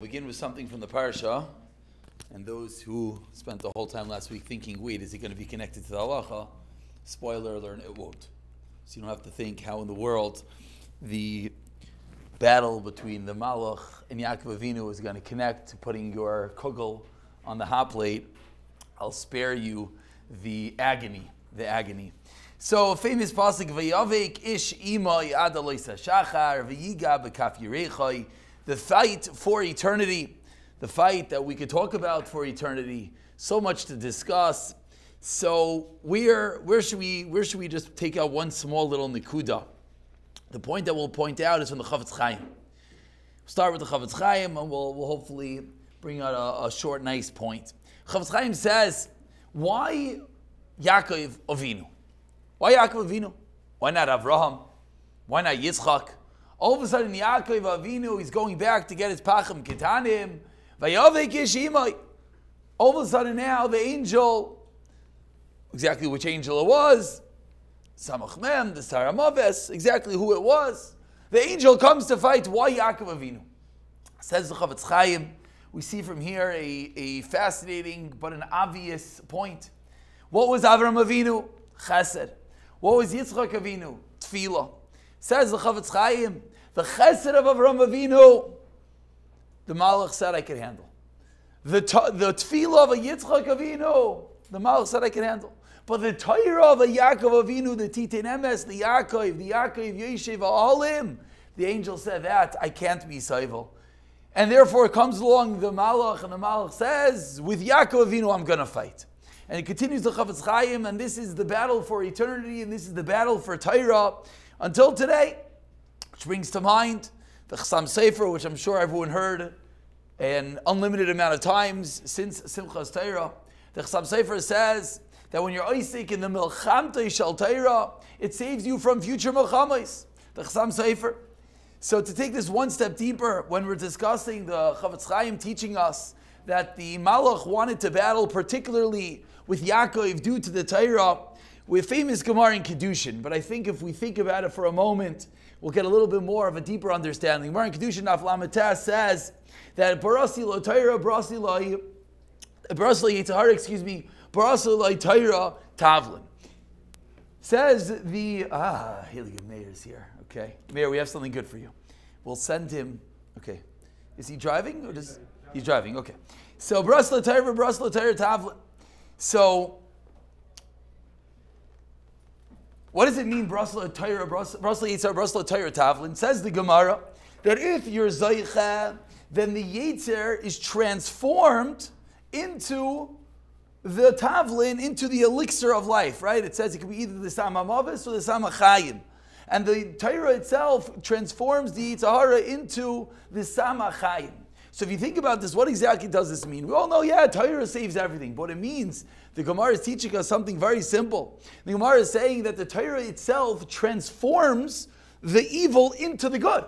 begin with something from the parasha, and those who spent the whole time last week thinking, wait, is it going to be connected to the halacha? Spoiler alert, it won't. So you don't have to think how in the world the battle between the Malach and Yaakov Avinu is going to connect to putting your kugel on the hot plate. I'll spare you the agony, the agony. So, famous pasuk, Vayavik ish imay adaloisa shachar v'yiga b'kaf yirechai the fight for eternity, the fight that we could talk about for eternity, so much to discuss. So where where should we where should we just take out one small little nikuda? The point that we'll point out is from the Chafetz Chaim. We'll start with the Chafetz Chaim, and we'll, we'll hopefully bring out a, a short, nice point. Chafetz Chaim says, why Yaakov Avinu? Why Yaakov Avinu? Why not Avraham? Why not Yitzchak? All of a sudden, Yaakov Avinu is going back to get his pachim kitanim. All of a sudden now, the angel, exactly which angel it was, Samach the Saramaves, exactly who it was. The angel comes to fight. Why Yaakov Avinu? Says the Chafetz Chaim. We see from here a, a fascinating but an obvious point. What was Avram Avinu? Chesed. What was Yitzchak Avinu? Tefillah. Says the Chafetz Chaim, the chesed of Avram Avinu, the Malach said I could handle. The, the tefillah of a Yitzchak Avinu, the Malach said I could handle. But the Torah of a Yaakov Avinu, the Titin Emes, the Yaakov, the Yaakov Yeshiva Alim, the angel said that I can't be civil. And therefore comes along the Malach, and the Malach says, with Yaakov Avinu I'm going to fight. And it continues the Chafetz Chaim, and this is the battle for eternity, and this is the battle for Torah until today. Which brings to mind the Chassam Sofer, which I'm sure everyone heard an unlimited amount of times since Simchas Torah. The Chassam Sofer says that when you're Isaac in the Milchamtei Shal Torah, it saves you from future Milchamis. The Chassam Sofer. So to take this one step deeper, when we're discussing the Chafetz Chaim teaching us that the Malach wanted to battle particularly with Yaakov due to the Torah, we're famous Gemara in Kedushin, but I think if we think about it for a moment, we'll get a little bit more of a deeper understanding. Gemara in Kedushin Aflamatah says that Barasi lo Torah, Barasi lo Barasi Yitzhar, excuse me, Barasi lo Torah Tavlin. Says the ah, Hilligan Mayor's here. Okay, Mayor, we have something good for you. We'll send him. Okay, is he driving or does he's driving? Okay, so Barasi lo Torah, Barasi lo Tavlin. So what does it mean, Brasla Torah, Brasla Yitzhar, Brasla Torah Tavlin? Says the Gemara that if you're Zaycha, then the Yetzer is transformed into the Tavlin, into the elixir of life, right? It says it could be either the Samamavis or the Samachayim. And the Torah itself transforms the Yetzer Hara into the Samachayim. So if you think about this, what exactly does this mean? We all know, yeah, Torah saves everything. But it means, the Gemara is teaching us something very simple. The Gemara is saying that the Torah itself transforms the evil into the good.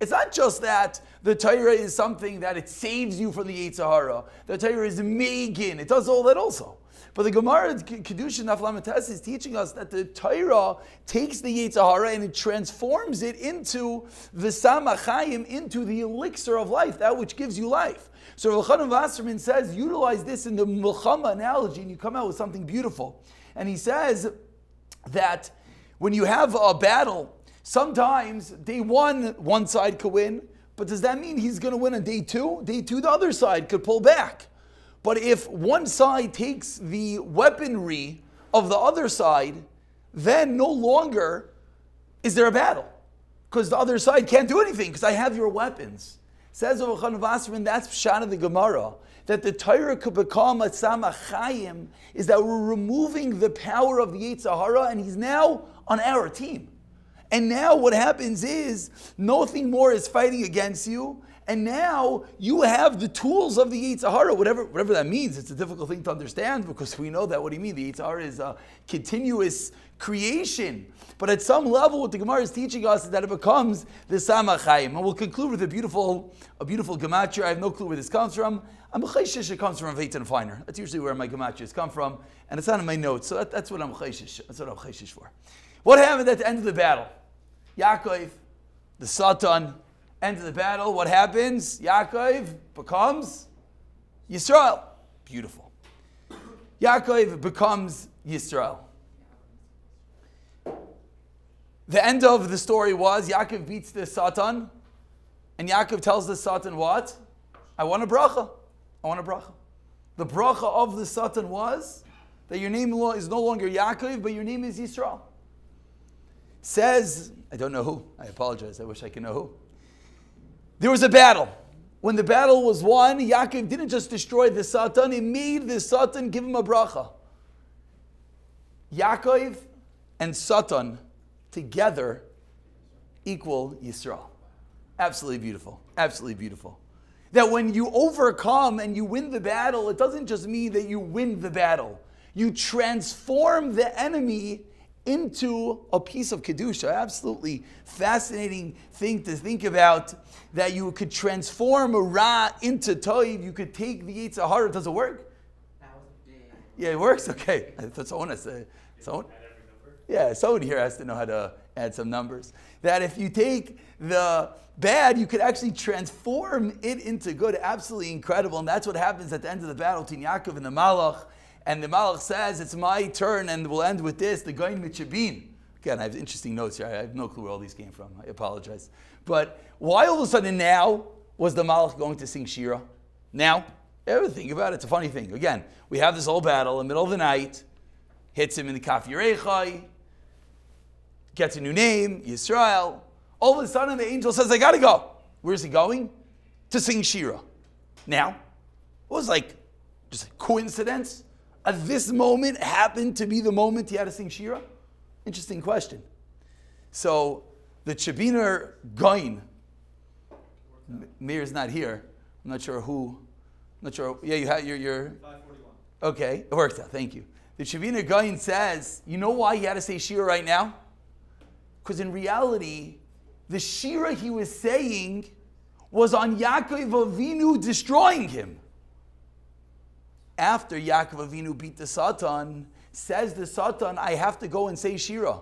It's not just that the Torah is something that it saves you from the Yetzer Hara. The Torah is Megan. It does all that also. But the Gemara Kedushin Naflamates is teaching us that the Torah takes the Yetzer Hara and it transforms it into the Samachayim, into the elixir of life, that which gives you life. So Elchanan Wasserman says, utilize this in the Milchama analogy, and you come out with something beautiful. And he says that when you have a battle, sometimes day one, one side could win, but does that mean he's going to win on day two? Day two, the other side could pull back. But if one side takes the weaponry of the other side, then no longer is there a battle. Because the other side can't do anything because I have your weapons. Says Elchanan Wasserman, that's Pshat of the Gemara. That the Torah could become a Samachayim is that we're removing the power of the Yetzer Hara and he's now on our team. And now what happens is nothing more is fighting against you and now you have the tools of the Yetzer Hara, whatever, whatever that means. It's a difficult thing to understand because we know that what do you mean? The Yetzer Hara is a continuous creation. But at some level, what the Gemara is teaching us is that it becomes the Samachayim. And we'll conclude with a beautiful, a beautiful gematria. I have no clue where this comes from. I'm a chayshish, it comes from Veitan Finer. That's usually where my gematrias come from. And it's not in my notes. So that, that's what I'm chayshish. That's what I'm chayshish for. What happened at the end of the battle? Yaakov, the Satan, End of the battle. What happens? Yaakov becomes Yisrael. Beautiful. Yaakov becomes Yisrael. The end of the story was Yaakov beats the Satan, and Yaakov tells the Satan what? I want a bracha. I want a bracha. The bracha of the Satan was that your name is no longer Yaakov, but your name is Yisrael. Says, I don't know who. I apologize. I wish I could know who. There was a battle. When the battle was won, Yaakov didn't just destroy the Satan, he made the Satan give him a bracha. Yaakov and Satan together equal Yisrael. Absolutely beautiful. Absolutely beautiful. That when you overcome and you win the battle, it doesn't just mean that you win the battle. You transform the enemy into a piece of Kedusha. Absolutely fascinating thing to think about that you could transform a Ra into Toiv. You could take the Yetzer Hara. Does it work? Yeah, it works? Okay. I thought someone has to. Someone? Yeah, someone here has to know how to add some numbers. That if you take the bad, you could actually transform it into good. Absolutely incredible. And that's what happens at the end of the battle between Yaakov and the Malach. And the Malach says, It's my turn, and we'll end with this the Goin Mitchabin. Again, I have interesting notes here. I have no clue where all these came from. I apologize. But why all of a sudden now was the Malach going to sing Shira? Now, ever think about it? It's a funny thing. Again, we have this whole battle in the middle of the night, hits him in the Kaf Yerechai, gets a new name, Yisrael. All of a sudden, the angel says, I gotta go. Where's he going? To sing Shira. Now, it was like just a coincidence. At this moment happened to be the moment he had to sing Shira? Interesting question. So the Chabiner Goin, Meir's not here. I'm not sure who. I'm not sure. Yeah, you had your your. Okay, it worked out. Thank you. The Chabiner Goin says, you know why he had to say Shira right now? Because in reality, the Shira he was saying was on Yaakov Avinu destroying him. After Yaakov Avinu beat the Satan, says the Satan, I have to go and say Shira.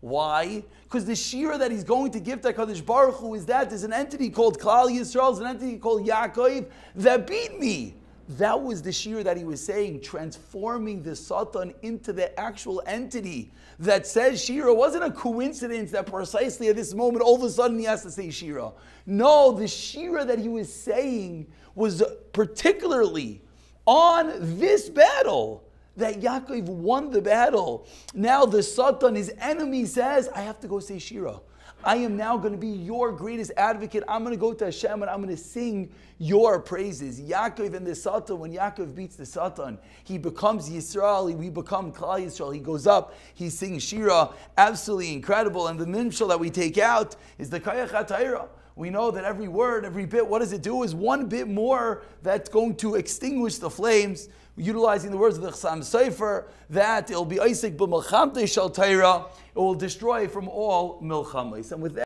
Why? Because the Shira that he's going to give to Kadosh Baruch Hu is that there's an entity called Klal Yisrael, there's an entity called Yaakov that beat me. That was the Shira that he was saying, transforming the Satan into the actual entity that says Shira. wasn't a coincidence that precisely at this moment all of a sudden he has to say Shira. No, the Shira that he was saying was particularly on this battle that Yaakov won the battle. Now the Satan, his enemy, says, I have to go say Shira. I am now going to be your greatest advocate. I'm going to go to Hashem and I'm going to sing your praises. Yaakov and the Satan, when Yaakov beats the Satan, he becomes Yisrael, we become Klal Yisrael. He goes up, he sings Shira. Absolutely incredible. And the nimshal that we take out is the Kayach HaTaira we know that every word, every bit, what does it do? Is one bit more that's going to extinguish the flames. Utilizing the words of the Chassam Sofer, that it'll be Isaac b'milchamte shal It will destroy from all milchamis. And with that,